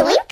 Doink.